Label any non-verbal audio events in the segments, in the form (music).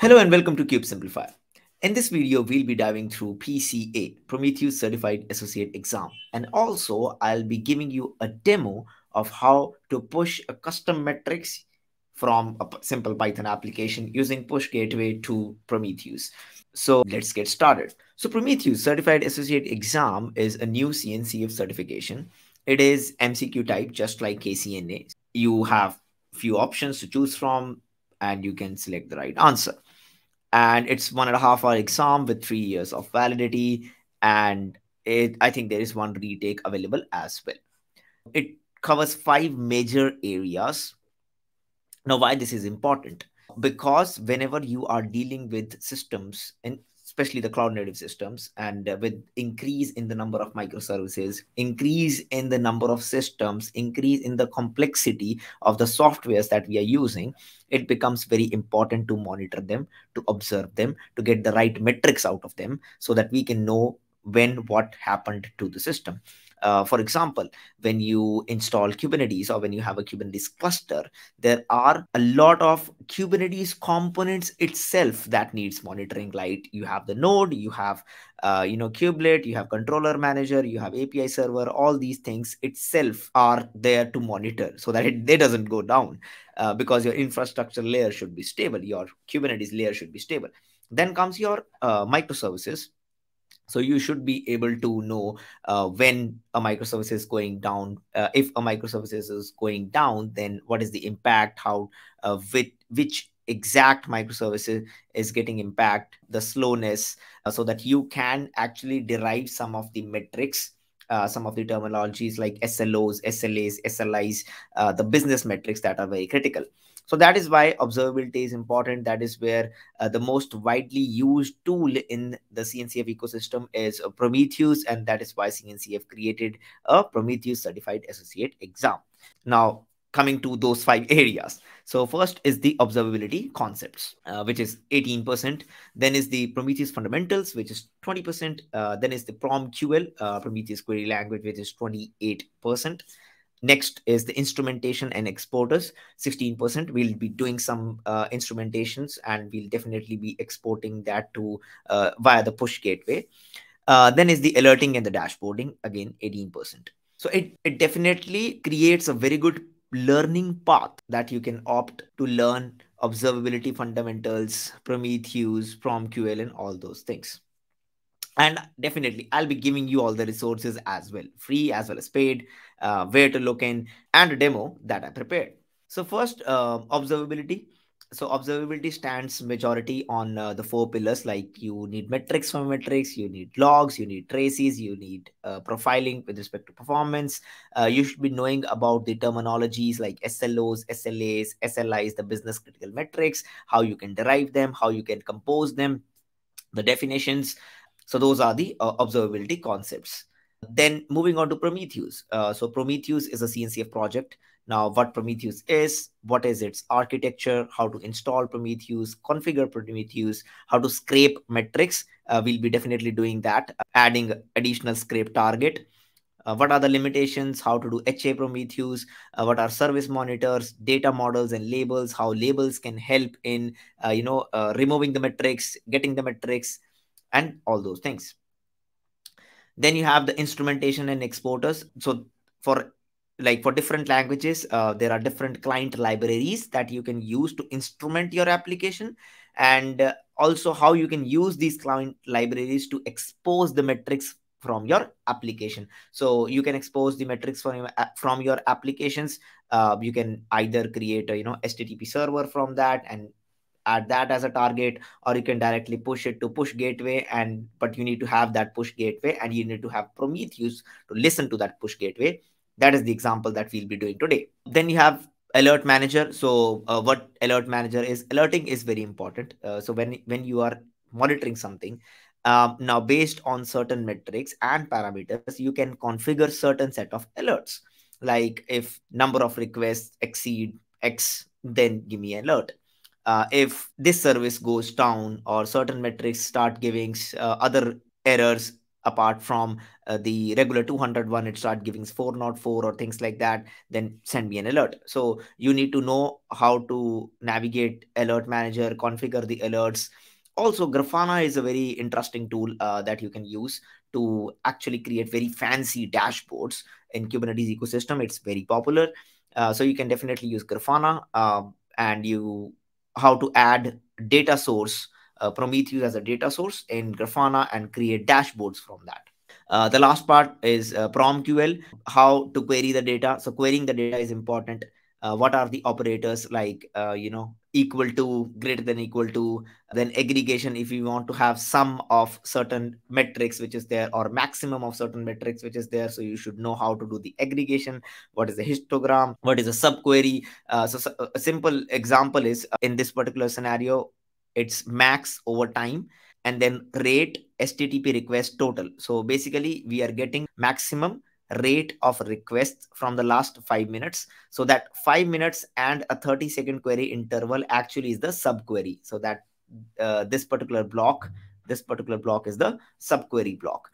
Hello and welcome to Kubesimplify. In this video, we'll be diving through PCA, Prometheus Certified Associate Exam. And also, I'll be giving you a demo of how to push a custom metrics from a simple Python application using Push Gateway to Prometheus. So let's get started. So Prometheus Certified Associate Exam is a new CNCF certification. It is MCQ type, just like KCNA. You have few options to choose from and you can select the right answer and it's one and a half hour exam with three years of validity. And it i think there is one retake available as well. It covers five major areas. Now why this is important? Because whenever you are dealing with systems and especially the cloud native systems and uh, with increase in the number of microservices increase in the number of systems increase in the complexity of the softwares that we are using it becomes very important to monitor them to observe them to get the right metrics out of them so that we can know when what happened to the system uh, for example, when you install Kubernetes or when you have a Kubernetes cluster, there are a lot of Kubernetes components itself that needs monitoring. Like you have the node, you have uh, you know kubelet you have controller manager you have api server all these things itself are there to monitor so that it, it doesn't go down uh, because your infrastructure layer should be stable your kubernetes layer should be stable then comes your uh, microservices so you should be able to know uh, when a microservice is going down uh, if a microservice is going down then what is the impact how uh, with which exact microservices is getting impact the slowness uh, so that you can actually derive some of the metrics uh, some of the terminologies like SLOs, SLAs, SLIs, uh, the business metrics that are very critical. So that is why observability is important. That is where uh, the most widely used tool in the CNCF ecosystem is uh, Prometheus, and that is why CNCF created a Prometheus Certified Associate exam. Now, coming to those five (laughs) areas. So first is the observability concepts, uh, which is 18%. Then is the Prometheus fundamentals, which is 20%. Uh, then is the PromQL, uh, Prometheus query language, which is 28%. Next is the instrumentation and exporters, 16%. We'll be doing some uh, instrumentations and we'll definitely be exporting that to uh, via the push gateway. Uh, then is the alerting and the dashboarding, again, 18%. So it, it definitely creates a very good learning path that you can opt to learn observability fundamentals, Prometheus, PromQL, and all those things and definitely i'll be giving you all the resources as well. Free as well as paid uh, where to look in and a demo that i prepared. So first uh, observability. So observability stands majority on uh, the four pillars like you need metrics for metrics you need logs you need traces you need uh, profiling with respect to performance. Uh, you should be knowing about the terminologies like slos slas slis the business critical metrics how you can derive them how you can compose them the definitions so those are the uh, observability concepts. Then moving on to Prometheus. Uh, so Prometheus is a CNCF project. Now, what Prometheus is, what is its architecture, how to install Prometheus, configure Prometheus, how to scrape metrics. Uh, we'll be definitely doing that, adding additional scrape target. Uh, what are the limitations, how to do HA Prometheus, uh, what are service monitors, data models and labels, how labels can help in, uh, you know, uh, removing the metrics, getting the metrics, and all those things. Then you have the instrumentation and exporters. So for like for different languages, uh, there are different client libraries that you can use to instrument your application and uh, also how you can use these client libraries to expose the metrics from your application so you can expose the metrics from your, from your applications uh, you can either create a you know http server from that and add that as a target or you can directly push it to push gateway and but you need to have that push gateway and you need to have prometheus to listen to that push gateway. That is the example that we'll be doing today. Then you have alert manager. So uh, what alert manager is alerting is very important. Uh, so when when you are monitoring something um, now based on certain metrics and parameters you can configure certain set of alerts. Like if number of requests exceed x then give me alert uh, if this service goes down or certain metrics start giving uh, other errors apart from uh, the regular 201 it start giving 404 or things like that then send me an alert. So you need to know how to navigate alert manager configure the alerts. Also grafana is a very interesting tool uh, that you can use to actually create very fancy dashboards in kubernetes ecosystem. It's very popular. Uh, so you can definitely use grafana um, and you how to add data source uh, Prometheus as a data source in Grafana and create dashboards from that. Uh, the last part is uh, PromQL, how to query the data. So querying the data is important. Uh, what are the operators like, uh, you know, equal to, greater than equal to, then aggregation if you want to have sum of certain metrics which is there or maximum of certain metrics which is there. So you should know how to do the aggregation. What is the histogram? What is a subquery? Uh, so a simple example is uh, in this particular scenario, its max over time and then rate http request total so basically we are getting maximum rate of requests from the last 5 minutes. So that 5 minutes and a 30 second query interval actually is the subquery. So that uh, this particular block this particular block is the subquery block.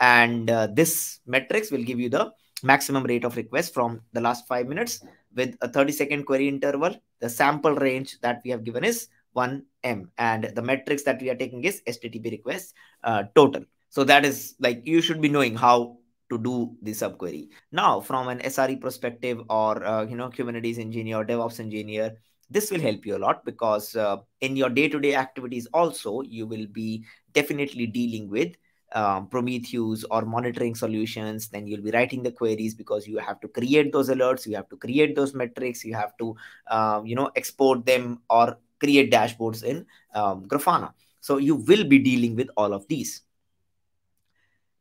And uh, this metrics will give you the maximum rate of request from the last 5 minutes with a 30 second query interval. The sample range that we have given is 1m and the metrics that we are taking is http requests uh, total. So that is like you should be knowing how to do the subquery now from an sre perspective or uh, you know kubernetes engineer devops engineer this will help you a lot because uh, in your day-to-day activities also you will be definitely dealing with um, Prometheus or monitoring solutions, then you'll be writing the queries because you have to create those alerts, you have to create those metrics, you have to, uh, you know, export them or create dashboards in um, Grafana. So you will be dealing with all of these.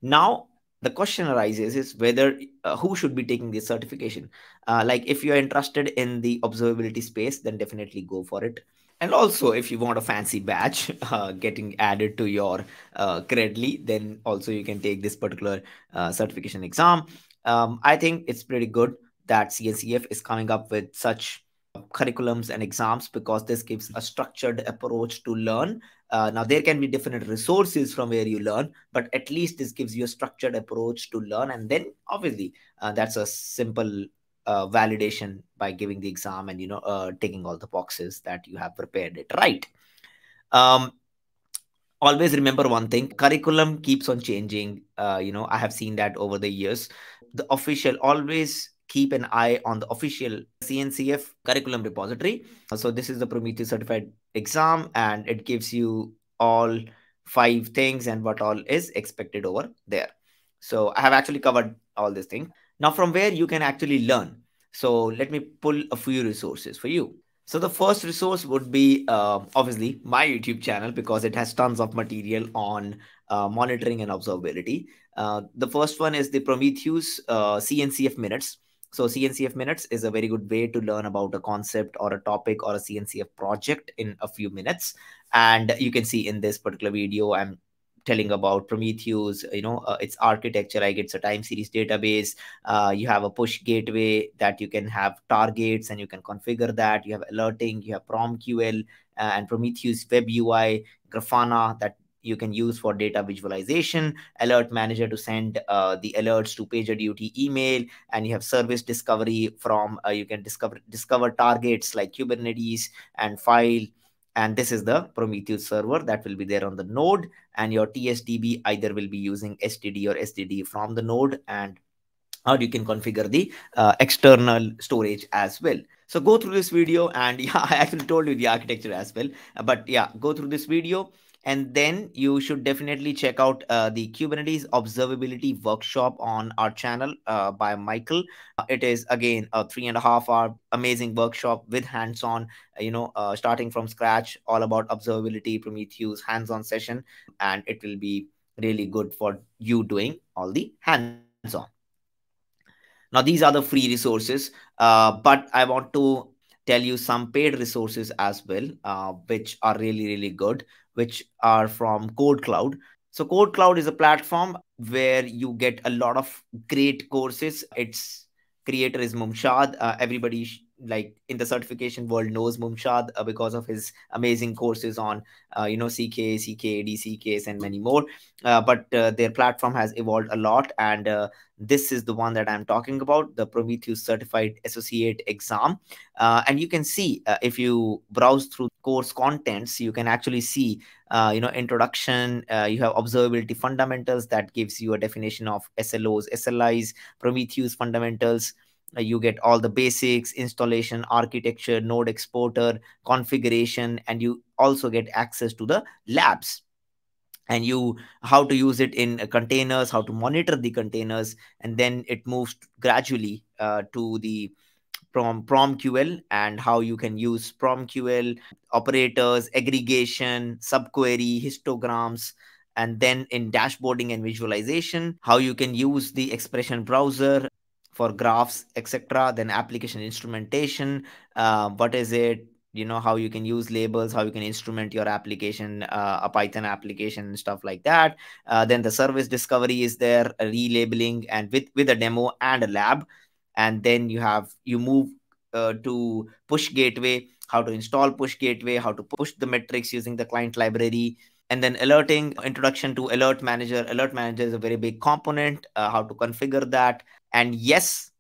Now, the question arises is whether uh, who should be taking this certification. Uh, like if you're interested in the observability space, then definitely go for it. And also, if you want a fancy badge (laughs) uh, getting added to your uh, Credly, then also you can take this particular uh, certification exam. Um, I think it's pretty good that CNCF is coming up with such curriculums and exams because this gives a structured approach to learn. Uh, now, there can be different resources from where you learn, but at least this gives you a structured approach to learn. And then, obviously, uh, that's a simple uh, validation by giving the exam and you know uh, taking all the boxes that you have prepared it right. Um, always remember one thing: curriculum keeps on changing. Uh, you know, I have seen that over the years. The official always keep an eye on the official CNCF curriculum repository. So this is the Prometheus certified exam and it gives you all five things and what all is expected over there. So I have actually covered all these things. Now from where you can actually learn. So let me pull a few resources for you. So the first resource would be uh, obviously my YouTube channel because it has tons of material on uh, monitoring and observability. Uh, the first one is the Prometheus uh, CNCF minutes. So CNCF minutes is a very good way to learn about a concept or a topic or a CNCF project in a few minutes. And you can see in this particular video, I'm telling about Prometheus, you know, uh, its architecture, like it's a time series database. Uh, you have a push gateway that you can have targets and you can configure that. You have alerting, you have PromQL uh, and Prometheus Web UI, Grafana that you can use for data visualization, alert manager to send uh, the alerts to PagerDuty email, and you have service discovery from uh, you can discover discover targets like Kubernetes and file. And this is the Prometheus server that will be there on the node, and your TSDB either will be using STD or SDD from the node, and or you can configure the uh, external storage as well. So go through this video, and (laughs) yeah, I actually told you the architecture as well. But yeah, go through this video and then you should definitely check out uh, the Kubernetes observability workshop on our channel uh, by Michael. Uh, it is again a three and a half hour amazing workshop with hands-on, uh, you know, uh, starting from scratch, all about observability, Prometheus hands-on session, and it will be really good for you doing all the hands-on. Now, these are the free resources, uh, but I want to tell you some paid resources as well, which are really, really good which are from KodeKloud. So KodeKloud is a platform where you get a lot of great courses. Its creator is Mumshad. Uh, everybody like in the certification world knows Mumshad uh, because of his amazing courses on uh, you know CK, CK, DCKs, and many more. Uh, but uh, their platform has evolved a lot, and uh, this is the one that I'm talking about, the Prometheus Certified Associate exam. Uh, and you can see if you browse through course contents, you can actually see you know introduction. you have observability fundamentals that gives you a definition of SLOs, SLIs, Prometheus fundamentals you get all the basics installation architecture node exporter configuration and you also get access to the labs. And you how to use it in containers how to monitor the containers and then it moves gradually uh, to the from promql and how you can use promql operators aggregation subquery histograms and then in dashboarding and visualization how you can use the expression browser for graphs etc then application instrumentation uh, what is it you know how you can use labels how you can instrument your application uh, a python application and stuff like that. Uh, then the service discovery is there relabeling and with with a demo and a lab. And then you have you move uh, to push gateway how to install push gateway how to push the metrics using the client library and then alerting introduction to alert manager alert manager is a very big component uh, how to configure that and yes,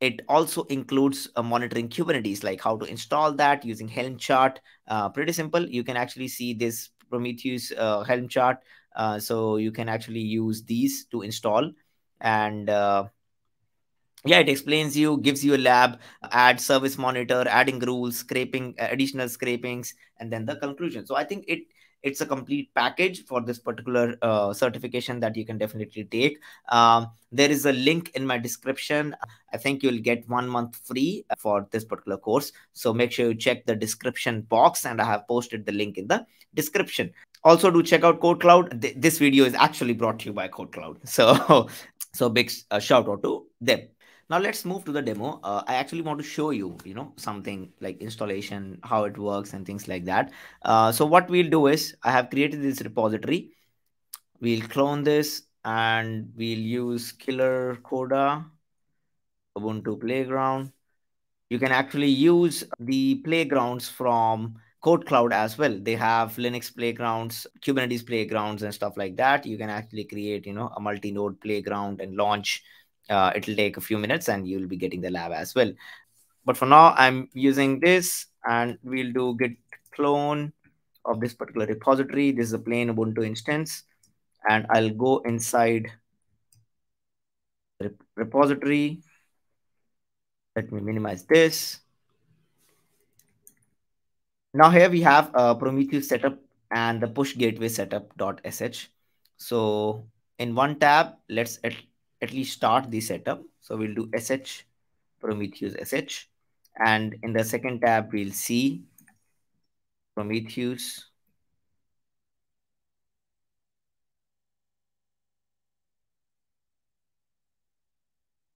it also includes uh, monitoring Kubernetes, like how to install that using Helm chart. Uh, pretty simple. You can actually see this Prometheus uh, Helm chart. Uh, so you can actually use these to install. And uh, yeah, it explains you, gives you a lab, add service monitor, adding rules, scraping, additional scrapings, and then the conclusion. So I think it it's a complete package for this particular uh, certification that you can definitely take. Um, there is a link in my description. I think you'll get one month free for this particular course. So make sure you check the description box and i have posted the link in the description. Also do check out KodeKloud Th this video is actually brought to you by KodeKloud so (laughs) so big uh, shout out to them now let's move to the demo. Uh, I actually want to show you, you know, something like installation, how it works and things like that. Uh, so what we'll do is I have created this repository. We'll clone this and we'll use Killercoda, Ubuntu playground. You can actually use the playgrounds from KodeKloud as well they have linux playgrounds kubernetes playgrounds and stuff like that you can actually create you know a multi-node playground and launch uh, it'll take a few minutes and you'll be getting the lab as well. But for now i'm using this and we'll do git clone of this particular repository. This is a plain ubuntu instance and i'll go inside the repository. Let me minimize this. Now here we have a prometheus setup and the push gateway setup.sh so in one tab let's at least start the setup. So we'll do sh Prometheus sh. And in the second tab, we'll see Prometheus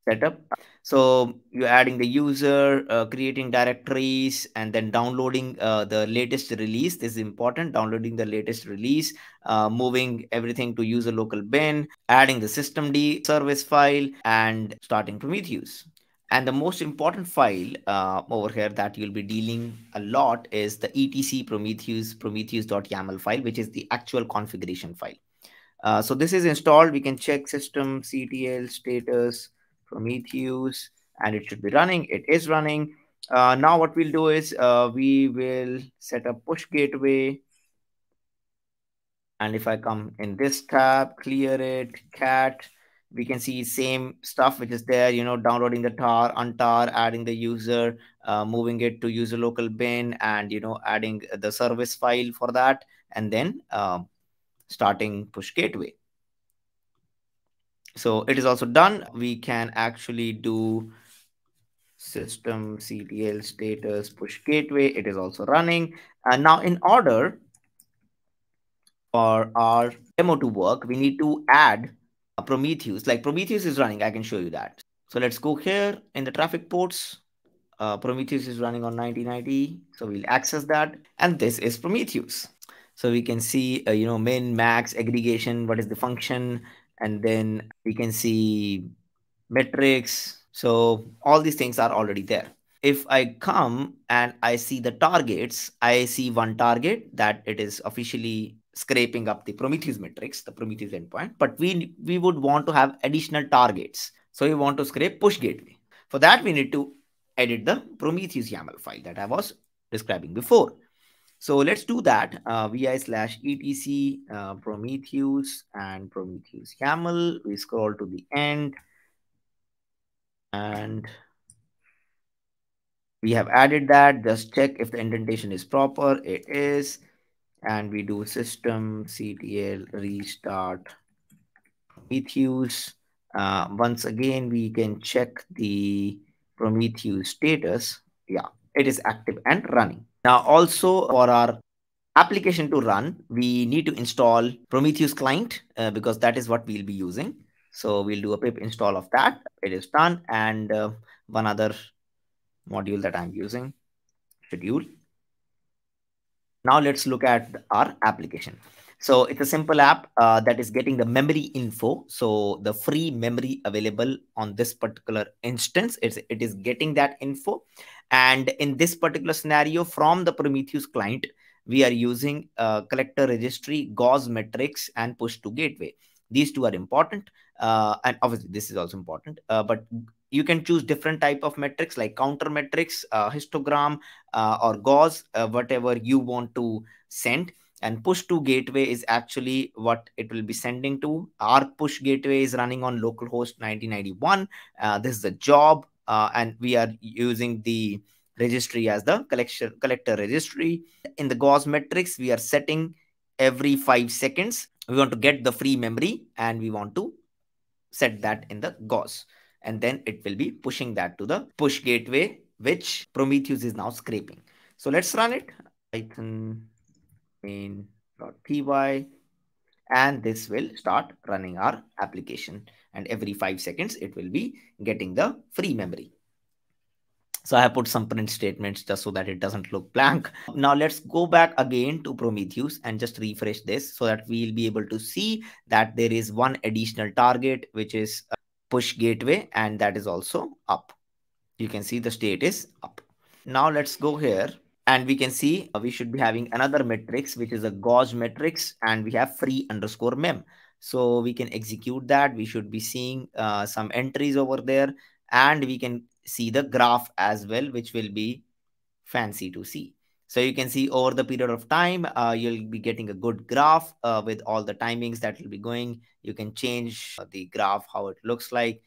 setup. So you're adding the user, uh, creating directories, and then downloading uh, the latest release. This is important. Downloading the latest release, uh, moving everything to user local bin, adding the systemd service file, and starting Prometheus. And the most important file uh, over here that you'll be dealing a lot is the etc prometheus prometheus.yaml file, which is the actual configuration file. Uh, so this is installed. We can check system CTL status Prometheus, and it should be running. It is running. Uh, now what we'll do is uh, we will set up push gateway. And if I come in this tab, clear it, cat, we can see same stuff which is there, you know, downloading the tar, untar, adding the user, uh, moving it to user local bin and, you know, adding the service file for that. And then um, starting push gateway so it is also done. We can actually do system ctl status push gateway. It is also running. And now in order for our demo to work we need to add a prometheus. Like prometheus is running. I can show you that. So let's go here in the traffic ports. Uh, prometheus is running on 9090 so we'll access that. And this is prometheus. So we can see uh, you know min max aggregation what is the function and then we can see metrics. So all these things are already there. if I come and I see the targets, I see one target that it is officially scraping up the Prometheus metrics, the Prometheus endpoint, but we, we would want to have additional targets. So we want to scrape push gateway. For that, we need to edit the Prometheus YAML file that I was describing before. So let's do that. Uh, vi slash etc uh, Prometheus and Prometheus YAML. We scroll to the end and we have added that. Just check if the indentation is proper. It is. And we do system ctl restart Prometheus. Uh, once again, we can check the Prometheus status. Yeah, it is active and running. Now also for our application to run, we need to install Prometheus client uh, because that is what we'll be using. So we'll do a pip install of that. It is done. And uh, one other module that I'm using, schedule. Now let's look at our application. So it's a simple app uh, that is getting the memory info. So the free memory available on this particular instance, it's, it is getting that info. And in this particular scenario from the Prometheus client, we are using uh, collector registry, gauss metrics, and push to gateway. These two are important. Uh, and obviously this is also important, uh, but you can choose different type of metrics like counter metrics, uh, histogram, uh, or gauss, whatever you want to send and push to gateway is actually what it will be sending to. Our push gateway is running on localhost 1991 uh, this is the job uh, and we are using the registry as the collection collector registry. In the gauss metrics we are setting every five seconds. We want to get the free memory and we want to set that in the gauss. And then it will be pushing that to the push gateway which prometheus is now scraping. So let's run it. Python main.py and this will start running our application. And every five seconds it will be getting the free memory. So i have put some print statements just so that it doesn't look blank. Now let's go back again to prometheus and just refresh this so that we'll be able to see that there is one additional target which is push gateway and that is also up. You can see the state is up. Now let's go here and we can see uh, we should be having another matrix which is a gauss matrix and we have free underscore mem. So we can execute that. We should be seeing uh, some entries over there. And we can see the graph as well which will be fancy to see. So you can see over the period of time uh, you'll be getting a good graph uh, with all the timings that will be going. You can change the graph how it looks like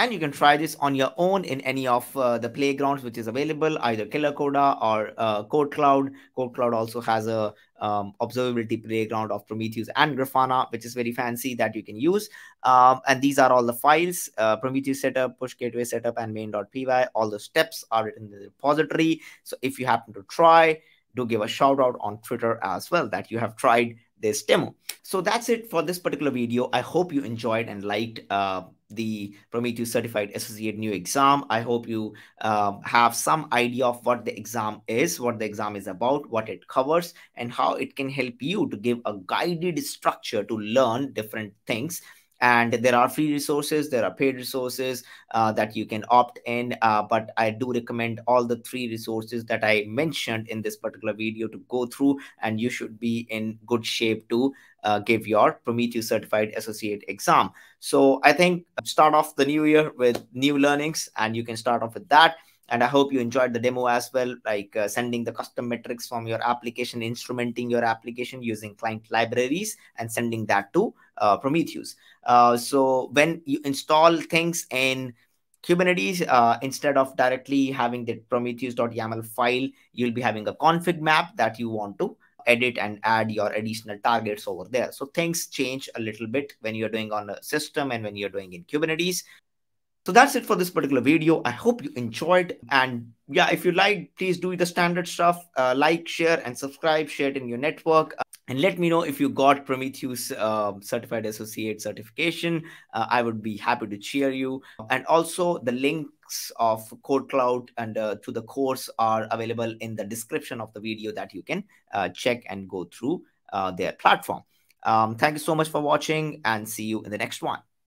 and you can try this on your own in any of uh, the playgrounds which is available either Killercoda or uh, KodeKloud. Code cloud also has a um, observability playground of prometheus and grafana which is very fancy that you can use. Um, and these are all the files uh, prometheus setup push gateway setup and main.py all the steps are in the repository. So if you happen to try do give a shout out on twitter as well that you have tried this demo. So that's it for this particular video. I hope you enjoyed and liked uh, the Prometheus Certified Associate new exam. I hope you uh, have some idea of what the exam is, what the exam is about, what it covers, and how it can help you to give a guided structure to learn different things and there are free resources there are paid resources uh, that you can opt in uh, but i do recommend all the three resources that i mentioned in this particular video to go through and you should be in good shape to uh, give your prometheus certified associate exam. So i think start off the new year with new learnings and you can start off with that. And i hope you enjoyed the demo as well like uh, sending the custom metrics from your application instrumenting your application using client libraries and sending that to uh, prometheus uh, so when you install things in kubernetes uh, instead of directly having the prometheus.yaml file you'll be having a config map that you want to edit and add your additional targets over there so things change a little bit when you're doing on a system and when you're doing in kubernetes so that's it for this particular video. I hope you enjoyed. And yeah, if you like, please do the standard stuff. Uh, like, share, and subscribe. Share it in your network. Uh, and let me know if you got Prometheus uh, Certified Associate certification. Uh, I would be happy to cheer you. And also the links of KodeKloud and uh, to the course are available in the description of the video that you can uh, check and go through their platform. Um, thank you so much for watching and see you in the next one.